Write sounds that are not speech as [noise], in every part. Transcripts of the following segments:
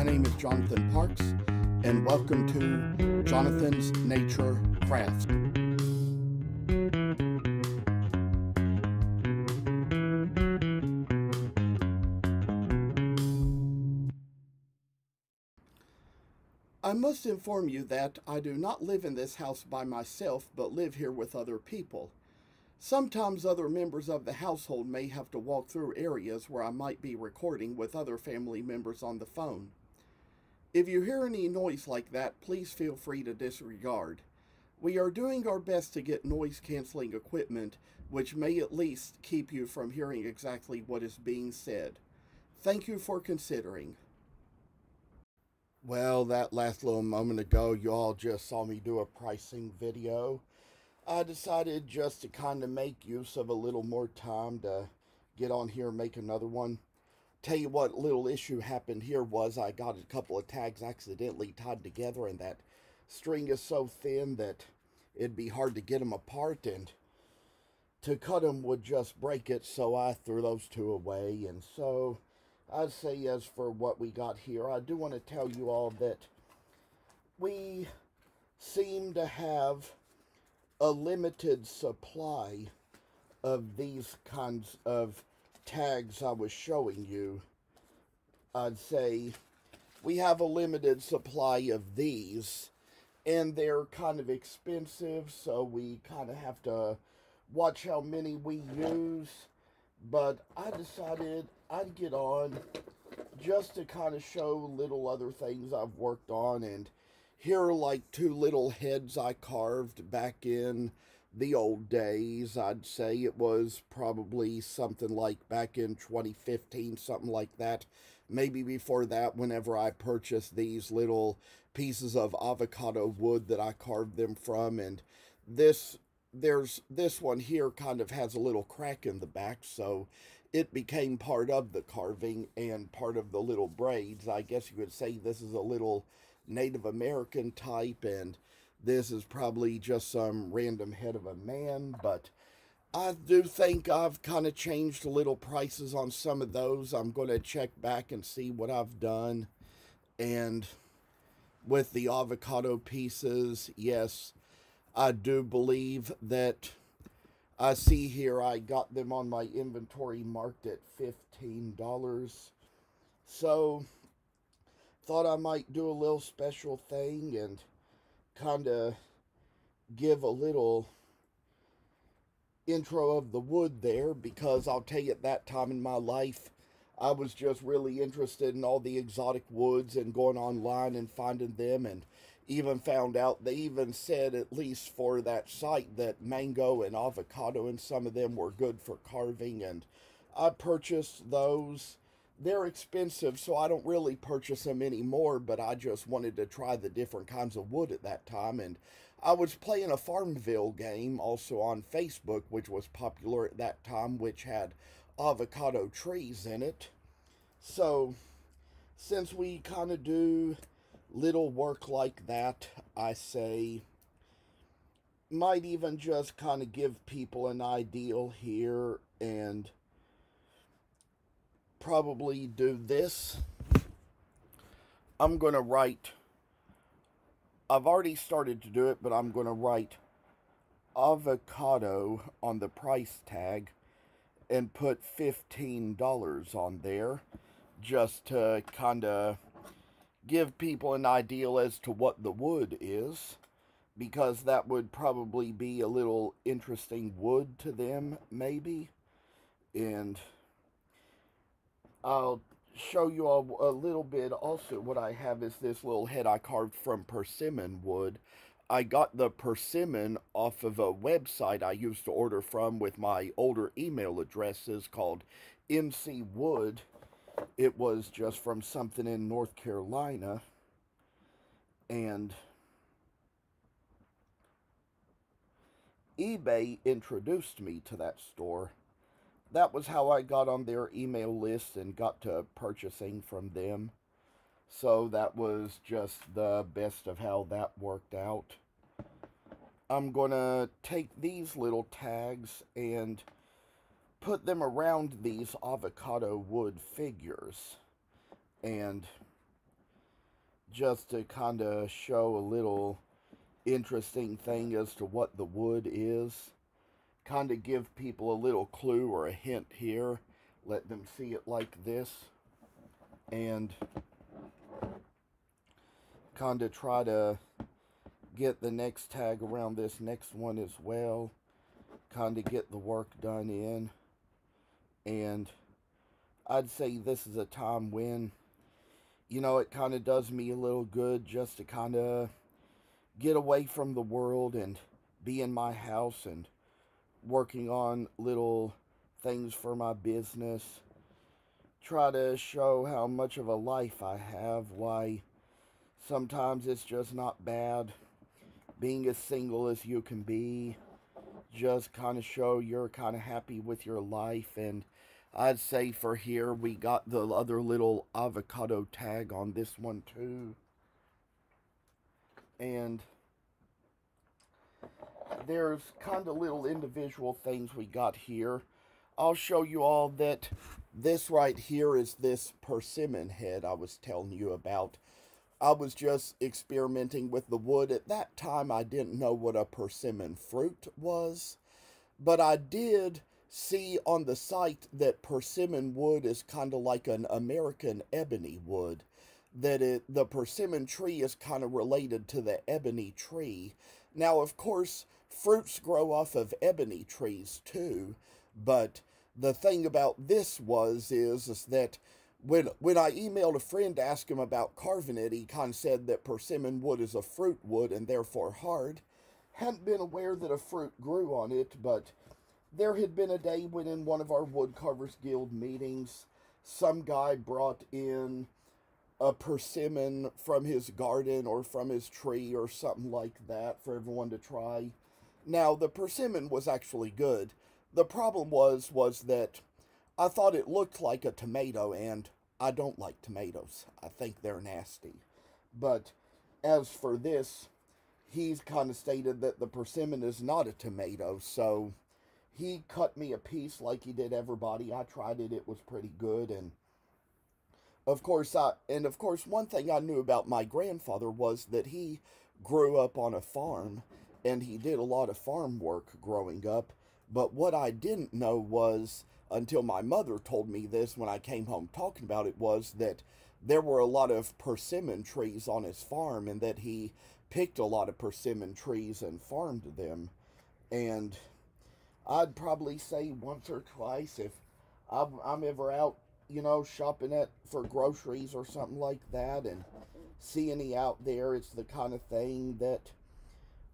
My name is Jonathan Parks, and welcome to Jonathan's Nature Crafts. I must inform you that I do not live in this house by myself, but live here with other people. Sometimes other members of the household may have to walk through areas where I might be recording with other family members on the phone. If you hear any noise like that, please feel free to disregard. We are doing our best to get noise canceling equipment, which may at least keep you from hearing exactly what is being said. Thank you for considering. Well, that last little moment ago, you all just saw me do a pricing video. I decided just to kind of make use of a little more time to get on here and make another one. Tell you what little issue happened here was I got a couple of tags accidentally tied together and that string is so thin that it'd be hard to get them apart and to cut them would just break it so I threw those two away. And so I'd say as for what we got here, I do want to tell you all that we seem to have a limited supply of these kinds of tags I was showing you. I'd say we have a limited supply of these and they're kind of expensive so we kind of have to watch how many we use but I decided I'd get on just to kind of show little other things I've worked on. And here are like two little heads I carved back in the old days. I'd say it was probably something like back in 2015, something like that. Maybe before that, whenever I purchased these little pieces of avocado wood that I carved them from. And this there's this one here kind of has a little crack in the back so it became part of the carving and part of the little braids i guess you could say this is a little native american type and this is probably just some random head of a man but i do think i've kind of changed a little prices on some of those i'm going to check back and see what i've done and with the avocado pieces yes I do believe that I see here I got them on my inventory marked at $15. So, thought I might do a little special thing and kind of give a little intro of the wood there because I'll tell you at that time in my life I was just really interested in all the exotic woods and going online and finding them and even found out they even said at least for that site that mango and avocado and some of them were good for carving and I purchased those they're expensive so I don't really purchase them anymore but I just wanted to try the different kinds of wood at that time and I was playing a Farmville game also on Facebook which was popular at that time which had avocado trees in it. So since we kind of do little work like that, I say, might even just kind of give people an ideal here and probably do this. I'm going to write, I've already started to do it, but I'm going to write avocado on the price tag and put $15 on there just to kind of give people an idea as to what the wood is because that would probably be a little interesting wood to them maybe and I'll show you all a little bit also what I have is this little head I carved from persimmon wood I got the persimmon off of a website I used to order from with my older email addresses called MC Wood it was just from something in North Carolina. And eBay introduced me to that store. That was how I got on their email list and got to purchasing from them. So that was just the best of how that worked out. I'm going to take these little tags and put them around these avocado wood figures. And just to kind of show a little interesting thing as to what the wood is. Kind of give people a little clue or a hint here. Let them see it like this. And kind of try to get the next tag around this next one as well. Kind of get the work done in. And I'd say this is a time when, you know, it kind of does me a little good just to kind of get away from the world and be in my house and working on little things for my business. Try to show how much of a life I have, why sometimes it's just not bad being as single as you can be. Just kind of show you're kind of happy with your life. And I'd say for here, we got the other little avocado tag on this one too. And there's kind of little individual things we got here. I'll show you all that this right here is this persimmon head I was telling you about. I was just experimenting with the wood. At that time, I didn't know what a persimmon fruit was, but I did see on the site that persimmon wood is kind of like an American ebony wood. That it, the persimmon tree is kind of related to the ebony tree. Now, of course, fruits grow off of ebony trees too, but the thing about this was is, is that when when I emailed a friend to ask him about carving it, he kind of said that persimmon wood is a fruit wood and therefore hard. Hadn't been aware that a fruit grew on it, but there had been a day when in one of our Woodcarvers Guild meetings, some guy brought in a persimmon from his garden or from his tree or something like that for everyone to try. Now, the persimmon was actually good. The problem was was that I thought it looked like a tomato, and I don't like tomatoes. I think they're nasty. But as for this, he's kind of stated that the persimmon is not a tomato, so he cut me a piece like he did everybody. I tried it, it was pretty good, and of course, I, and of course, one thing I knew about my grandfather was that he grew up on a farm, and he did a lot of farm work growing up. But what I didn't know was until my mother told me this when I came home talking about it was that there were a lot of persimmon trees on his farm and that he picked a lot of persimmon trees and farmed them. And I'd probably say once or twice if I'm, I'm ever out, you know, shopping at for groceries or something like that and see any out there, it's the kind of thing that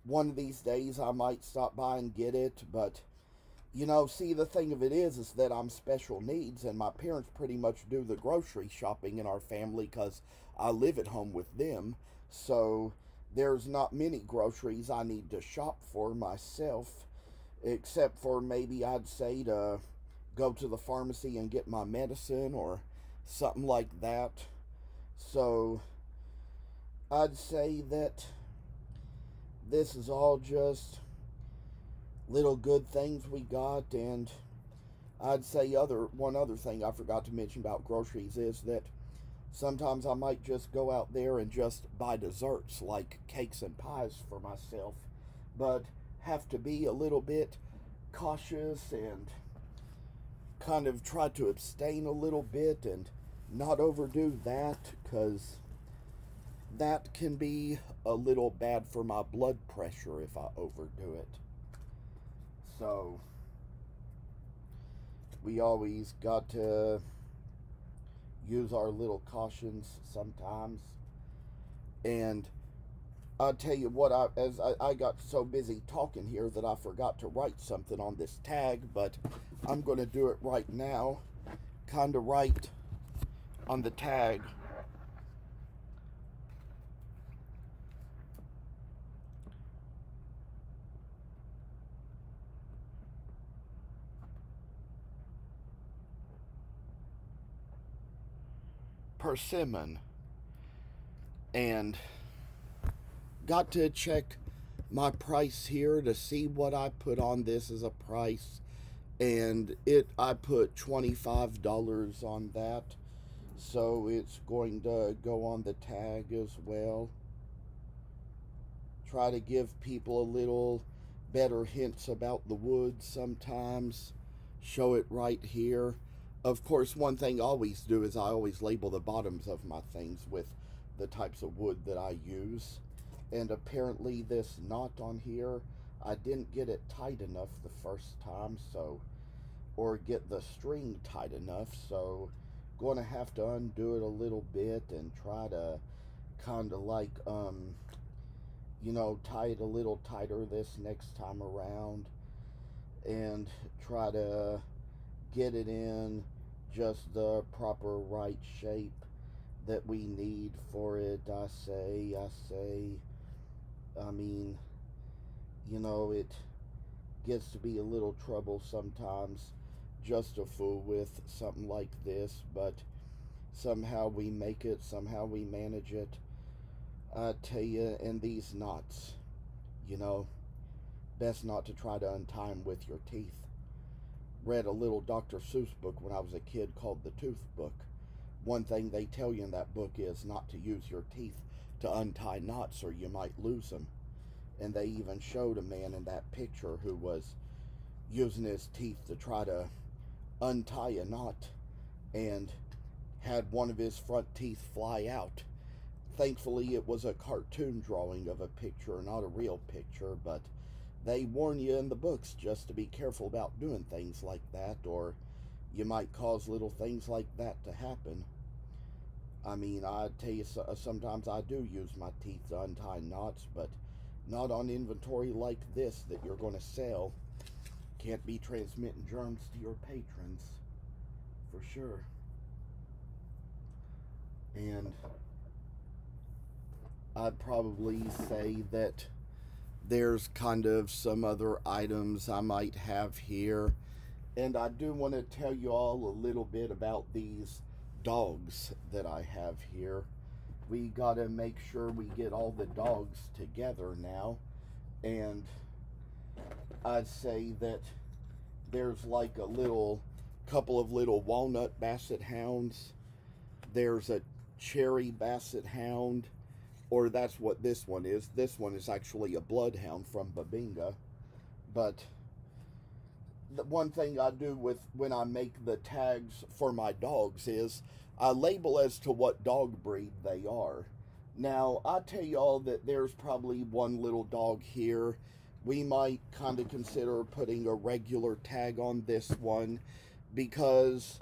one of these days I might stop by and get it, but you know, see, the thing of it is, is that I'm special needs, and my parents pretty much do the grocery shopping in our family because I live at home with them. So there's not many groceries I need to shop for myself, except for maybe I'd say to go to the pharmacy and get my medicine or something like that. So I'd say that this is all just little good things we got and I'd say other one other thing I forgot to mention about groceries is that sometimes I might just go out there and just buy desserts like cakes and pies for myself but have to be a little bit cautious and kind of try to abstain a little bit and not overdo that because that can be a little bad for my blood pressure if I overdo it. So we always got to use our little cautions sometimes. And I'll tell you what, I, as I, I got so busy talking here that I forgot to write something on this tag, but I'm going to do it right now. Kind of right on the tag persimmon and got to check my price here to see what I put on this as a price and it I put $25 on that So it's going to go on the tag as well. Try to give people a little better hints about the wood sometimes. Show it right here. Of course, one thing I always do is I always label the bottoms of my things with the types of wood that I use. And apparently this knot on here, I didn't get it tight enough the first time, so, or get the string tight enough, so going to have to undo it a little bit and try to kind of like, um, you know, tie it a little tighter this next time around and try to get it in just the proper right shape that we need for it. I say, I say, I mean, you know, it gets to be a little trouble sometimes just to fool with something like this, but somehow we make it, somehow we manage it. I tell you, and these knots, you know, best not to try to untie them with your teeth. Read a little Dr. Seuss book when I was a kid called The Tooth Book. One thing they tell you in that book is not to use your teeth to untie knots or you might lose them. And they even showed a man in that picture who was using his teeth to try to untie a knot and had one of his front teeth fly out. Thankfully, it was a cartoon drawing of a picture, not a real picture, but they warn you in the books just to be careful about doing things like that, or you might cause little things like that to happen. I mean, I tell you, sometimes I do use my teeth to untie knots, but not on inventory like this that you're going to sell. Can't be transmitting germs to your patrons, for sure. And I'd probably say that there's kind of some other items I might have here. And I do want to tell you all a little bit about these dogs that I have here. We got to make sure we get all the dogs together now. And I'd say that there's like a little couple of little walnut basset hounds. There's a cherry basset hound, or that's what this one is. This one is actually a bloodhound from Bubinga. But the one thing I do with when I make the tags for my dogs is I label as to what dog breed they are. Now, I tell y'all that there's probably one little dog here we might kind of consider putting a regular tag on this one because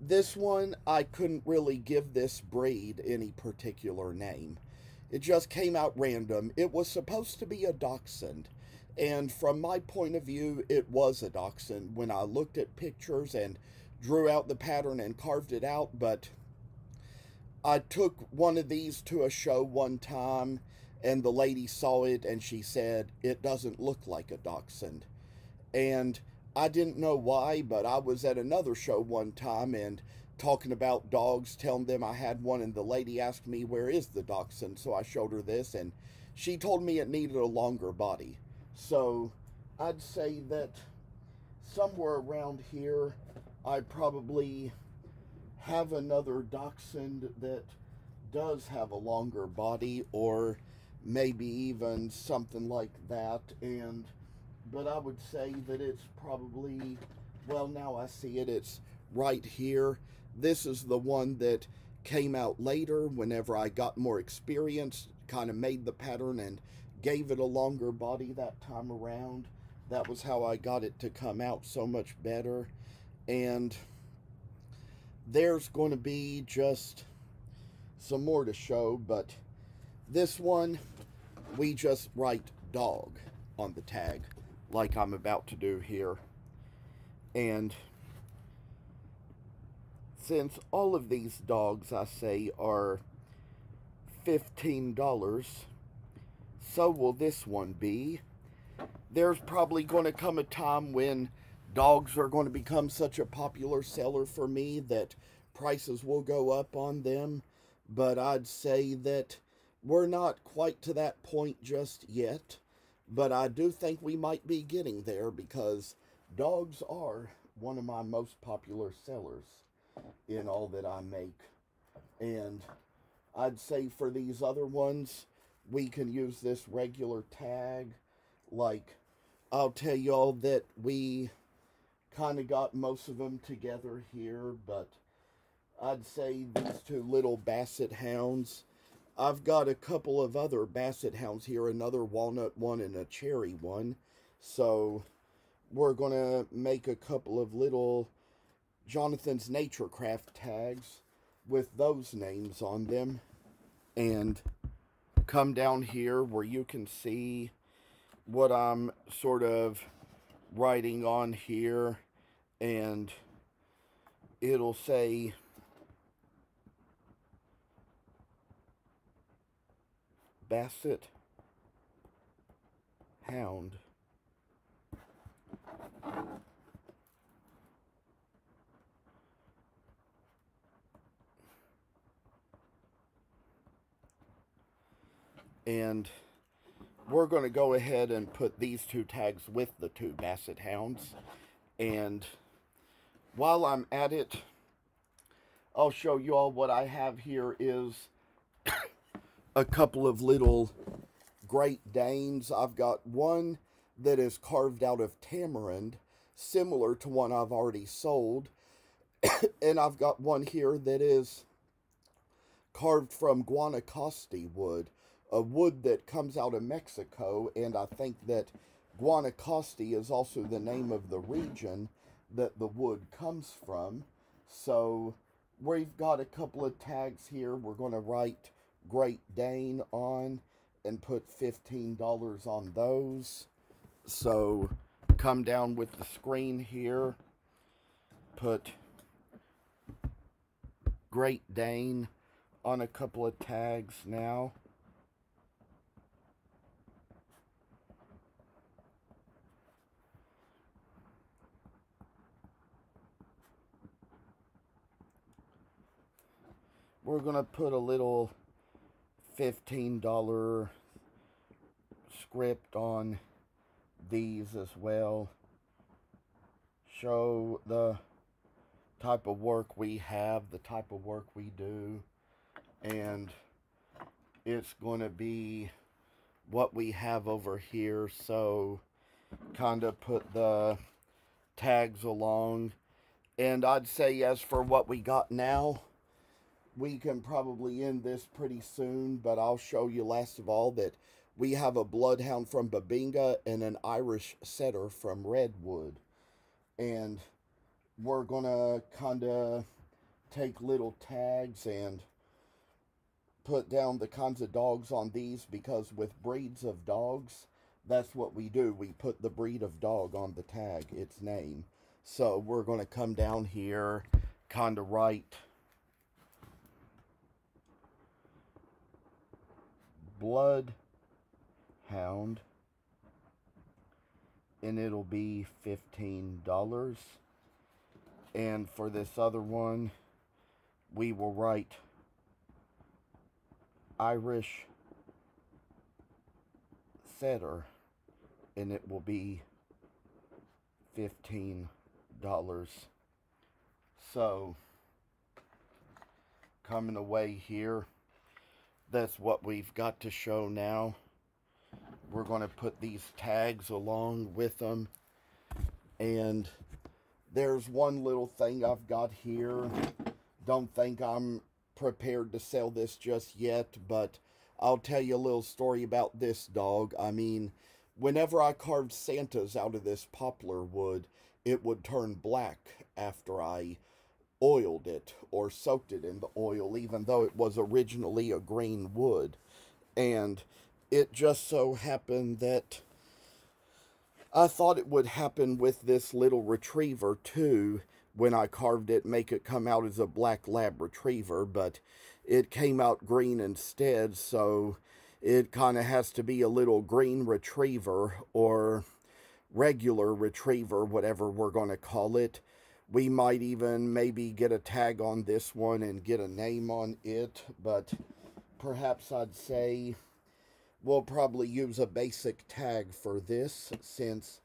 this one I couldn't really give this breed any particular name. It just came out random. It was supposed to be a dachshund. And from my point of view, it was a dachshund when I looked at pictures and drew out the pattern and carved it out. But I took one of these to a show one time and the lady saw it and she said it doesn't look like a dachshund and i didn't know why but i was at another show one time and talking about dogs telling them i had one and the lady asked me where is the dachshund so i showed her this and she told me it needed a longer body so i'd say that somewhere around here i probably have another dachshund that does have a longer body or maybe even something like that and but I would say that it's probably well now I see it it's right here. This is the one that came out later whenever I got more experience kind of made the pattern and gave it a longer body that time around. That was how I got it to come out so much better and there's going to be just some more to show but this one we just write dog on the tag like I'm about to do here. And since all of these dogs, I say, are $15, so will this one be. There's probably going to come a time when dogs are going to become such a popular seller for me that prices will go up on them. But I'd say that we're not quite to that point just yet, but I do think we might be getting there because dogs are one of my most popular sellers in all that I make. And I'd say for these other ones, we can use this regular tag. Like, I'll tell y'all that we kind of got most of them together here, but I'd say these two little basset hounds. I've got a couple of other basset hounds here, another walnut one and a cherry one. So we're going to make a couple of little Jonathan's Naturecraft tags with those names on them. And come down here where you can see what I'm sort of writing on here. And it'll say Basset Hound. And we're going to go ahead and put these two tags with the two Basset Hounds. And while I'm at it, I'll show you all what I have here is [coughs] a couple of little Great Danes. I've got one that is carved out of tamarind, similar to one I've already sold. [coughs] and I've got one here that is carved from Guanacaste wood, a wood that comes out of Mexico, and I think that Guanacaste is also the name of the region that the wood comes from. So we've got a couple of tags here. We're going to write Great Dane on and put $15 on those. So come down with the screen here, put Great Dane on a couple of tags now. We're going to put a little $15 script on these as well. Show the type of work we have, the type of work we do, and it's going to be what we have over here. So, kind of put the tags along. And I'd say as for what we got now, we can probably end this pretty soon, but I'll show you last of all that we have a bloodhound from Bubinga and an Irish setter from Redwood. And we're going to kind of take little tags and put down the kinds of dogs on these because with breeds of dogs, that's what we do. We put the breed of dog on the tag, its name. So we're going to come down here, kind of write blood hound and it'll be $15 and for this other one we will write Irish setter and it will be $15 so coming away here that's what we've got to show now we're going to put these tags along with them. And there's one little thing I've got here. Don't think I'm prepared to sell this just yet, but I'll tell you a little story about this dog. I mean, whenever I carved Santas out of this poplar wood, it would turn black after I oiled it or soaked it in the oil, even though it was originally a green wood. And it just so happened that I thought it would happen with this little retriever too when I carved it, make it come out as a black lab retriever, but it came out green instead, so it kind of has to be a little green retriever or regular retriever, whatever we're going to call it we might even maybe get a tag on this one and get a name on it, but perhaps I'd say we'll probably use a basic tag for this since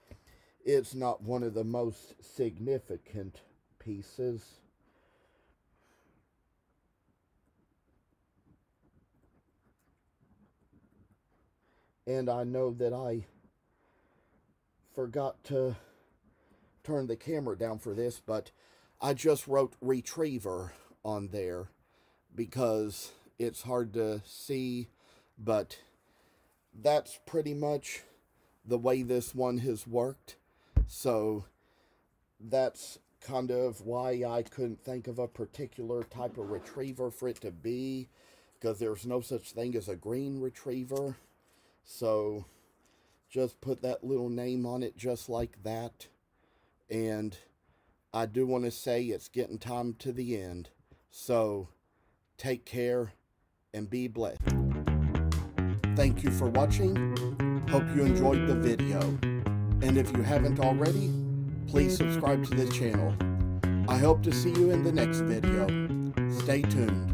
it's not one of the most significant pieces. And I know that I forgot to turn the camera down for this, but I just wrote retriever on there because it's hard to see, but that's pretty much the way this one has worked. So that's kind of why I couldn't think of a particular type of retriever for it to be because there's no such thing as a green retriever. So just put that little name on it just like that. And I do want to say it's getting time to the end. So take care and be blessed. Thank you for watching. Hope you enjoyed the video. And if you haven't already, please subscribe to the channel. I hope to see you in the next video. Stay tuned.